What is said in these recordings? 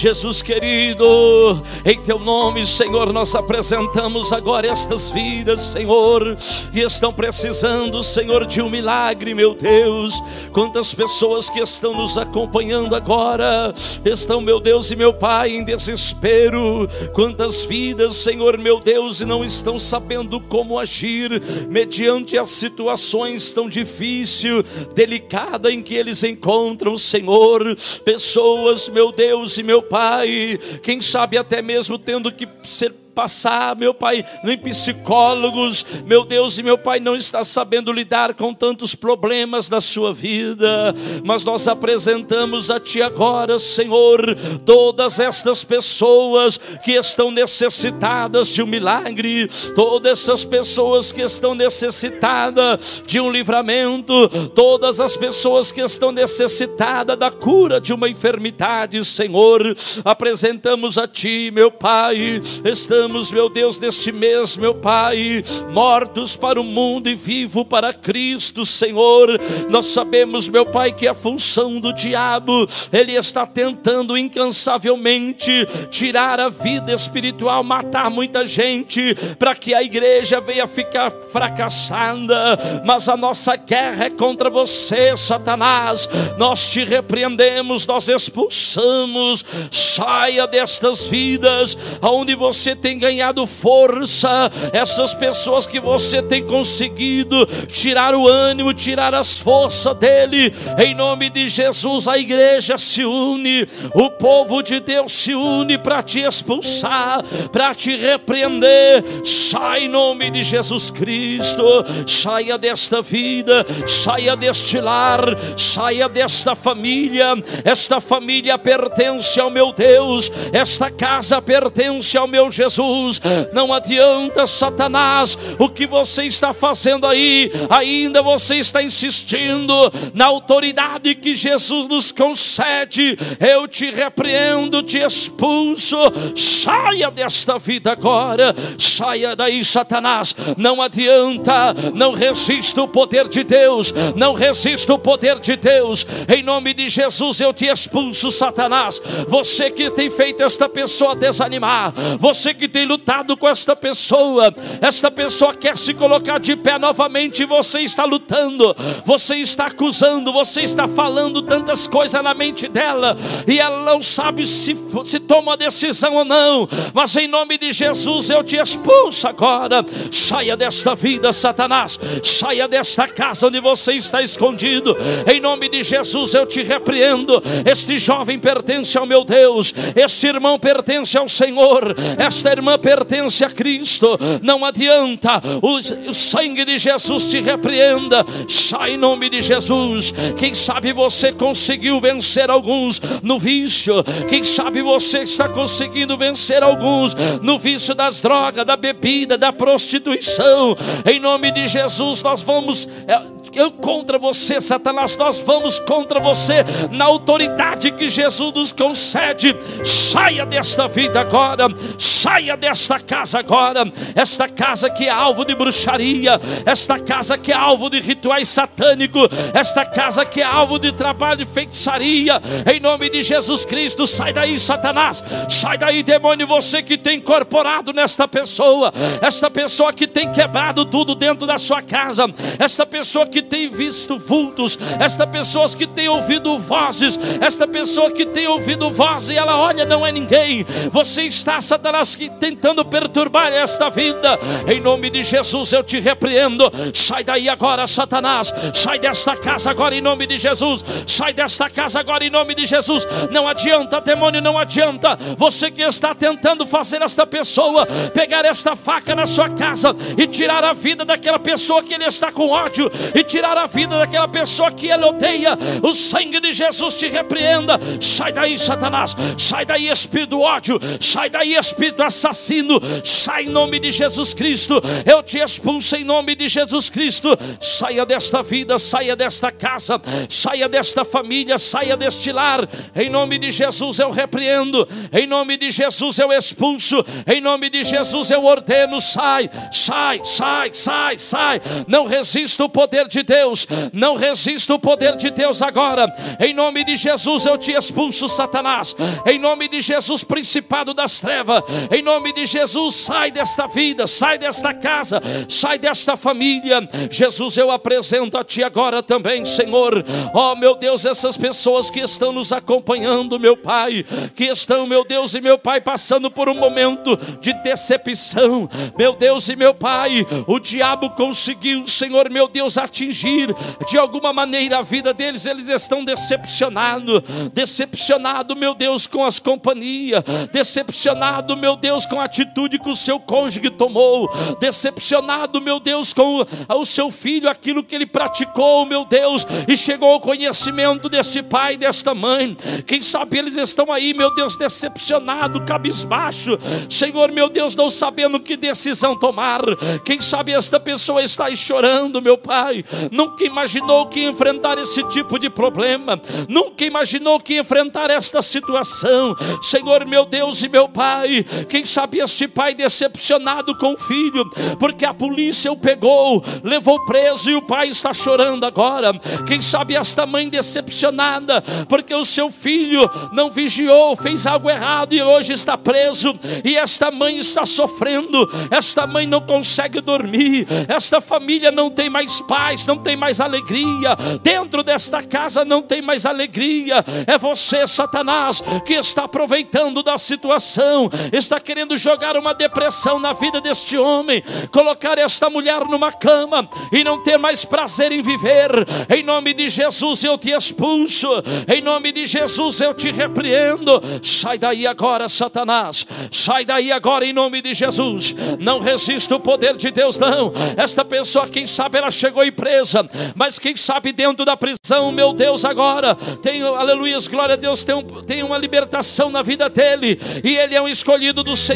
Jesus querido, em teu nome, Senhor, nós apresentamos agora estas vidas, Senhor, e estão precisando, Senhor, de um milagre, meu Deus. Quantas pessoas que estão nos acompanhando agora estão, meu Deus e meu Pai, em desespero. Quantas vidas, Senhor, meu Deus, e não estão sabendo como agir mediante as situações tão difíceis, delicadas em que eles encontram, Senhor. Pessoas, meu Deus e meu Pai, quem sabe até mesmo tendo que ser passar, meu Pai, nem psicólogos, meu Deus e meu Pai não está sabendo lidar com tantos problemas da sua vida, mas nós apresentamos a Ti agora, Senhor, todas estas pessoas que estão necessitadas de um milagre, todas essas pessoas que estão necessitadas de um livramento, todas as pessoas que estão necessitadas da cura de uma enfermidade, Senhor, apresentamos a Ti, meu Pai, estamos estamos, meu Deus, neste mês, meu Pai, mortos para o mundo e vivo para Cristo, Senhor. Nós sabemos, meu Pai, que a função do diabo, ele está tentando incansavelmente tirar a vida espiritual, matar muita gente, para que a igreja venha ficar fracassada. Mas a nossa guerra é contra você, Satanás. Nós te repreendemos, nós expulsamos. Saia destas vidas, aonde você tem tem ganhado força, essas pessoas que você tem conseguido tirar o ânimo, tirar as forças dele, em nome de Jesus, a igreja se une, o povo de Deus se une para te expulsar, para te repreender. Sai em nome de Jesus Cristo, saia desta vida, saia deste lar, saia desta família. Esta família pertence ao meu Deus, esta casa pertence ao meu Jesus. Jesus. Não adianta, Satanás, o que você está fazendo aí, ainda você está insistindo na autoridade que Jesus nos concede. Eu te repreendo, te expulso. Saia desta vida agora, saia daí, Satanás. Não adianta, não resista o poder de Deus, não resista o poder de Deus. Em nome de Jesus eu te expulso, Satanás. Você que tem feito esta pessoa desanimar, você que tem lutado com esta pessoa, esta pessoa quer se colocar de pé novamente. Você está lutando, você está acusando, você está falando tantas coisas na mente dela. E ela não sabe se, se toma decisão ou não, mas em nome de Jesus eu te expulso agora. Saia desta vida, Satanás, saia desta casa onde você está escondido, em nome de Jesus eu te repreendo. Este jovem pertence ao meu Deus, este irmão pertence ao Senhor, esta irmã pertence a Cristo. Não adianta, o, o sangue de Jesus te repreenda. Sai em nome de Jesus. Quem sabe você conseguiu vencer alguns no vício. Quem sabe você está conseguindo vencer alguns no vício das drogas, da bebida, da prostituição. Em nome de Jesus, nós vamos. É, eu contra você, Satanás, nós vamos contra você na autoridade que Jesus nos concede. Saia desta vida agora, saia desta casa agora, esta casa que é alvo de bruxaria, esta casa que é alvo de rituais satânicos, esta casa que é alvo de trabalho de feitiçaria. Em nome de Jesus Cristo, sai daí, Satanás, sai daí, demônio, você que tem incorporado nesta pessoa, esta pessoa que tem quebrado tudo dentro da sua casa, esta pessoa que que tem visto vultos, esta pessoa que tem ouvido vozes, esta pessoa que tem ouvido vozes e ela olha, não é ninguém. Você está, Satanás, tentando perturbar esta vida. Em nome de Jesus eu te repreendo. Sai daí agora, Satanás. Sai desta casa agora em nome de Jesus. Sai desta casa agora em nome de Jesus. Não adianta, demônio, não adianta. Você que está tentando fazer esta pessoa pegar esta faca na sua casa e tirar a vida daquela pessoa que ele está com ódio e tirar a vida daquela pessoa que ele odeia. O sangue de Jesus te repreenda. Sai daí, Satanás. Sai daí, espírito do ódio. Sai daí, espírito assassino assassino, sai em nome de Jesus Cristo. Eu te expulso em nome de Jesus Cristo. Saia desta vida, saia desta casa, saia desta família, saia deste lar. Em nome de Jesus eu repreendo, em nome de Jesus eu expulso, em nome de Jesus eu ordeno, sai, sai, sai, sai, sai. Não resista o poder de Deus, não resista o poder de Deus agora. Em nome de Jesus eu te expulso, Satanás. Em nome de Jesus, principado das trevas. Em nome de Jesus, sai desta vida, sai desta casa, sai desta família. Jesus, eu apresento a ti agora também, Senhor. Ó oh, meu Deus, essas pessoas que estão nos acompanhando, meu Pai, que estão, meu Deus e meu Pai, passando por um momento de decepção. Meu Deus e meu Pai, o diabo conseguiu, Senhor, meu Deus, atingir de alguma maneira a vida deles, eles estão decepcionados, decepcionado, meu Deus, com as companhias, decepcionado, meu Deus, com a atitude que o seu cônjuge tomou, decepcionado, meu Deus, com o seu filho, aquilo que ele praticou, meu Deus, e chegou ao conhecimento desse pai, desta mãe. Quem sabe eles estão aí, meu Deus, decepcionado, cabisbaixo, Senhor, meu Deus, não sabendo que decisão tomar. Quem sabe esta pessoa está aí chorando, meu pai, nunca imaginou que enfrentar esse tipo de problema, nunca imaginou que enfrentar esta situação. Senhor, meu Deus e meu Pai, quem sabe este pai decepcionado com o filho, porque a polícia o pegou, levou preso e o pai está chorando agora. Quem sabe esta mãe decepcionada, porque o seu filho não vigiou, fez algo errado e hoje está preso, e esta mãe está sofrendo, esta mãe não consegue dormir, esta família não tem mais paz, não tem mais alegria, dentro desta casa não tem mais alegria. É você, Satanás, que está aproveitando da situação, está querendo jogar uma depressão na vida deste homem, colocar esta mulher numa cama e não ter mais prazer em viver. Em nome de Jesus eu te expulso, em nome de Jesus eu te repreendo. Sai daí agora, Satanás, sai daí agora em nome de Jesus. Não resista o poder de Deus, não. Esta pessoa, quem sabe, ela chegou aí presa, mas quem sabe dentro da prisão, meu Deus, agora tem, aleluia, glória a Deus, tem, um, tem uma libertação na vida dele, e ele é um escolhido do Senhor.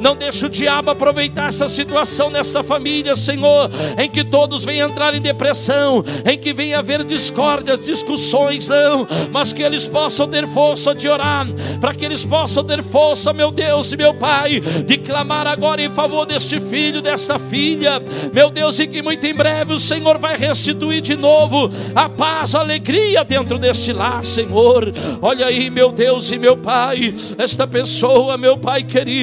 Não deixa o diabo aproveitar essa situação nesta família, Senhor, em que todos vêm entrar em depressão, em que vem haver discórdias, discussões, não, mas que eles possam ter força de orar, para que eles possam ter força, meu Deus e meu Pai, de clamar agora em favor deste filho, desta filha, meu Deus, e que muito em breve o Senhor vai restituir de novo a paz, a alegria dentro deste lar, Senhor. Olha aí, meu Deus e meu Pai, esta pessoa, meu Pai querido,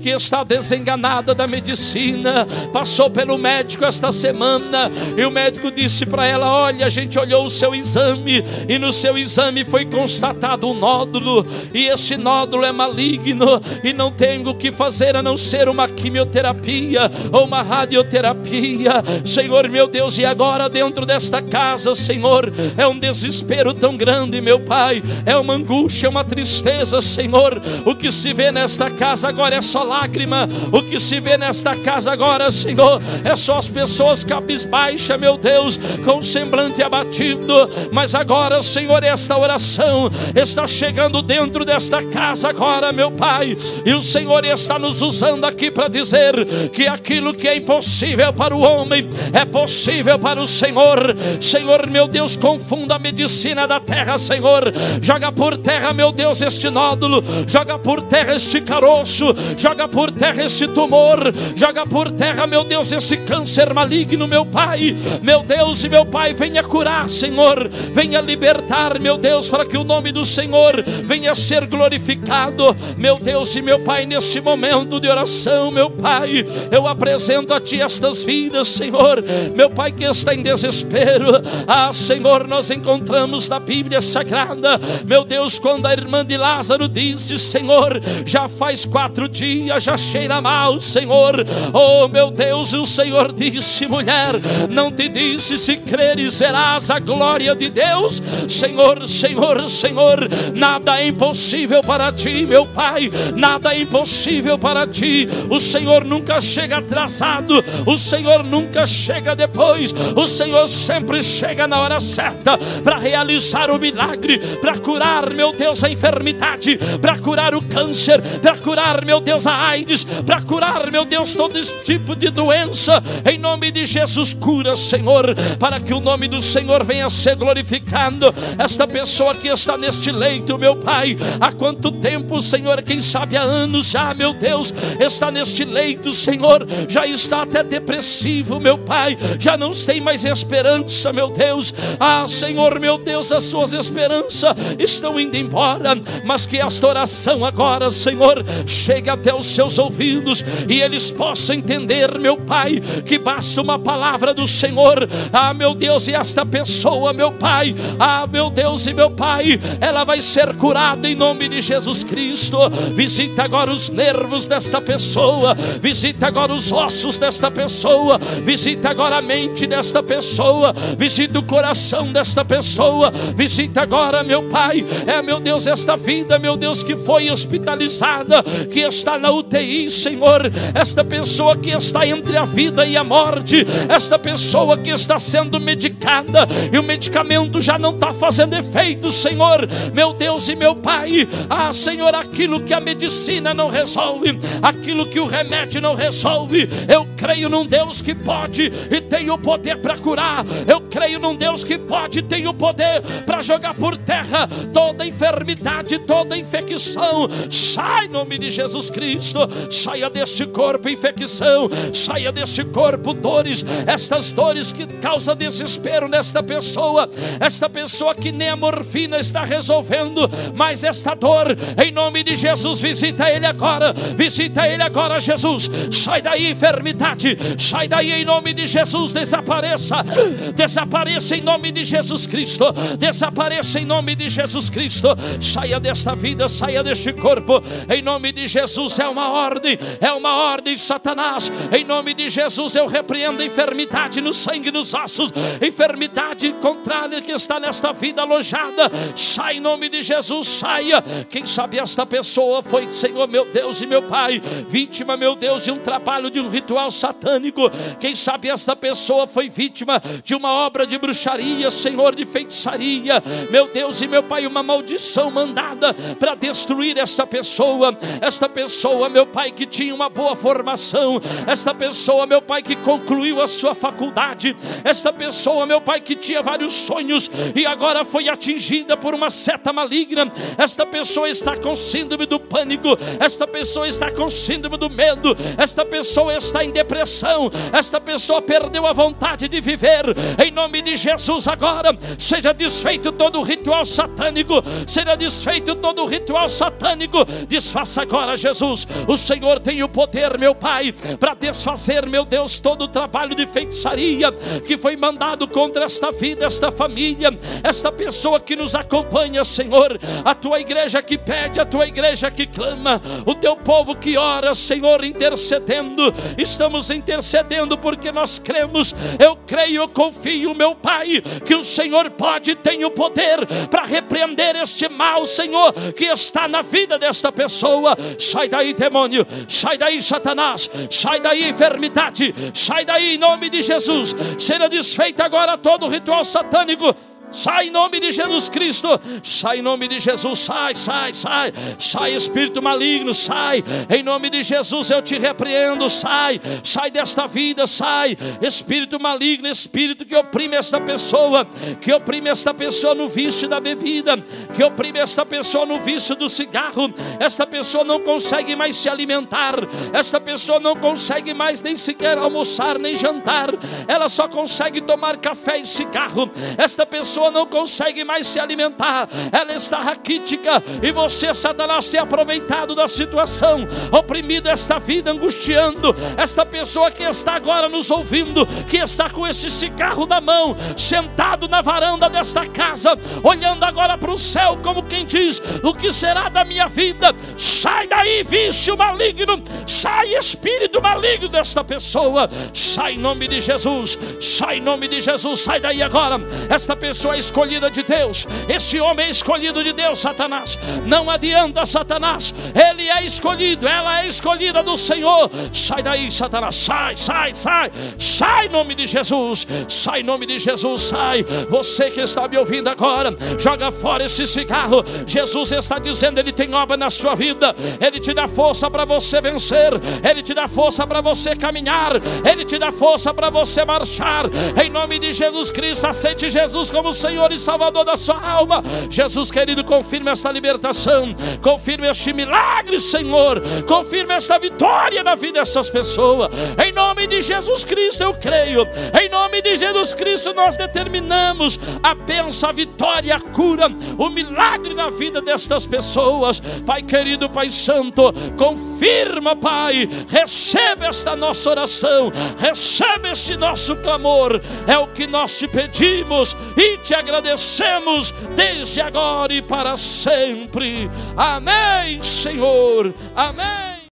que está desenganada da medicina, passou pelo médico esta semana e o médico disse para ela: Olha, a gente olhou o seu exame e no seu exame foi constatado um nódulo, e esse nódulo é maligno e não tem o que fazer a não ser uma quimioterapia ou uma radioterapia. Senhor, meu Deus, e agora dentro desta casa, Senhor, é um desespero tão grande, meu Pai, é uma angústia, uma tristeza, Senhor. O que se vê nesta casa agora é só lágrima, o que se vê nesta casa agora, Senhor, é só as pessoas cabisbaixas, meu Deus, com semblante abatido. Mas agora, Senhor, esta oração está chegando dentro desta casa agora, meu Pai, e o Senhor está nos usando aqui para dizer que aquilo que é impossível para o homem é possível para o Senhor. Senhor, meu Deus, confunda a medicina da terra, Senhor. Joga por terra, meu Deus, este nódulo, joga por terra este caroço, joga por terra este tumor, joga por terra, meu Deus, esse câncer maligno, meu Pai. Meu Deus e meu Pai, venha curar, Senhor. Venha libertar, meu Deus, para que o nome do Senhor venha ser glorificado. Meu Deus e meu Pai, neste momento de oração, meu Pai, eu apresento a Ti estas vidas, Senhor. Meu Pai que está em desespero. Ah, Senhor, nós encontramos na Bíblia Sagrada, meu Deus, quando a irmã de Lázaro disse: Senhor, já faz quatro dias, já cheira mal, Senhor. Oh, meu Deus, o Senhor disse: mulher, não te disse se creres verás a glória de Deus. Senhor, Senhor, Senhor, nada é impossível para ti, meu Pai, nada é impossível para ti. O Senhor nunca chega atrasado, o Senhor nunca chega depois, o Senhor sempre chega na hora certa para realizar o milagre, para curar, meu Deus, a enfermidade, para curar o câncer, para curar curar, meu Deus, a AIDS, para curar, meu Deus, todo esse tipo de doença. Em nome de Jesus, cura, Senhor, para que o nome do Senhor venha ser glorificado. Esta pessoa que está neste leito, meu Pai, há quanto tempo, Senhor, quem sabe há anos já, meu Deus, está neste leito, Senhor, já está até depressivo, meu Pai, já não tem mais esperança, meu Deus. Ah, Senhor, meu Deus, as suas esperanças estão indo embora, mas que esta oração agora, Senhor, chegue até os seus ouvidos e eles possam entender, meu Pai, que basta uma palavra do Senhor. Ah, meu Deus, e esta pessoa, meu Pai, ah, meu Deus e meu Pai, ela vai ser curada em nome de Jesus Cristo. Visita agora os nervos desta pessoa, visita agora os ossos desta pessoa, visita agora a mente desta pessoa, visita o coração desta pessoa, visita agora, meu Pai, é meu Deus, esta vida, meu Deus, que foi hospitalizada, que está na UTI, Senhor, esta pessoa que está entre a vida e a morte, esta pessoa que está sendo medicada e o medicamento já não está fazendo efeito, Senhor, meu Deus e meu Pai, ah, Senhor, aquilo que a medicina não resolve, aquilo que o remédio não resolve, eu creio num Deus que pode e tem o poder para curar, eu creio num Deus que pode e tem o poder para jogar por terra toda enfermidade, toda infecção, sai em nome de Jesus Cristo, saia deste corpo infecção, saia deste corpo dores, estas dores que causam desespero nesta pessoa, esta pessoa que nem a morfina está resolvendo, mas esta dor, em nome de Jesus, visita ele agora, visita ele agora, Jesus, sai daí enfermidade, sai daí em nome de Jesus, desapareça, desapareça em nome de Jesus Cristo, desapareça em nome de Jesus Cristo, saia desta vida, saia deste corpo, em nome de Jesus, é uma ordem, é uma ordem, Satanás, em nome de Jesus, eu repreendo a enfermidade no sangue, nos ossos, enfermidade contrária que está nesta vida alojada, sai em nome de Jesus, saia. Quem sabe esta pessoa foi, Senhor meu Deus e meu Pai, vítima, meu Deus, de um trabalho, de um ritual satânico. Quem sabe esta pessoa foi vítima de uma obra de bruxaria, Senhor, de feitiçaria, meu Deus e meu Pai, uma maldição mandada para destruir esta pessoa. Esta pessoa, meu Pai, que tinha uma boa formação, esta pessoa, meu Pai, que concluiu a sua faculdade, esta pessoa, meu Pai, que tinha vários sonhos e agora foi atingida por uma seta maligna. Esta pessoa está com síndrome do pânico, esta pessoa está com síndrome do medo, esta pessoa está em depressão, esta pessoa perdeu a vontade de viver. Em nome de Jesus, agora seja desfeito todo o ritual satânico, seja desfeito todo o ritual satânico. Desfaça agora, Jesus. O Senhor tem o poder, meu Pai, para desfazer, meu Deus, todo o trabalho de feitiçaria que foi mandado contra esta vida, esta família, esta pessoa que nos acompanha, Senhor, a tua igreja que pede, a tua igreja que clama, o teu povo que ora, Senhor, intercedendo. Estamos intercedendo porque nós cremos. Eu creio, eu confio, meu Pai, que o Senhor pode tem o poder para repreender este mal, Senhor, que está na vida desta pessoa. Sai daí, demônio, sai daí, Satanás, sai daí, enfermidade, sai daí em nome de Jesus. Será desfeito agora todo o ritual satânico Sai em nome de Jesus Cristo. Sai em nome de Jesus. Sai, sai, sai. Sai, espírito maligno. Sai. Em nome de Jesus eu te repreendo. Sai. Sai desta vida. Sai. Espírito maligno. Espírito que oprime esta pessoa. Que oprime esta pessoa no vício da bebida. Que oprime esta pessoa no vício do cigarro. Esta pessoa não consegue mais se alimentar. Esta pessoa não consegue mais nem sequer almoçar nem jantar. Ela só consegue tomar café e cigarro. Esta pessoa pessoa não consegue mais se alimentar, ela está raquítica, e você, Satanás, tem aproveitado da situação, oprimido esta vida, angustiando, esta pessoa que está agora nos ouvindo, que está com esse cigarro na mão, sentado na varanda desta casa, olhando agora para o céu, como quem diz: O que será da minha vida? Sai daí, vício maligno, sai espírito maligno desta pessoa, sai em nome de Jesus, sai em nome de Jesus, sai daí agora, esta pessoa pessoa é escolhida de Deus, esse homem é escolhido de Deus, Satanás. Não adianta, Satanás, ele é escolhido, ela é escolhida do Senhor. Sai daí, Satanás, sai, sai, sai, sai em nome de Jesus, sai em nome de Jesus, sai. Você que está me ouvindo agora, joga fora esse cigarro. Jesus está dizendo, Ele tem obra na sua vida, Ele te dá força para você vencer, Ele te dá força para você caminhar, Ele te dá força para você marchar. Em nome de Jesus Cristo, aceite Jesus como Senhor e Salvador da sua alma. Jesus querido, confirme esta libertação, confirme este milagre, Senhor, confirme esta vitória na vida dessas pessoas. Em nome de Jesus Cristo, eu creio. Em nome de Jesus Cristo, nós determinamos a bênção, a vitória, a cura, o milagre na vida destas pessoas. Pai querido, Pai Santo, confirma, Pai, recebe esta nossa oração, recebe este nosso clamor, é o que nós te pedimos e te agradecemos desde agora e para sempre. Amém, Senhor. Amém.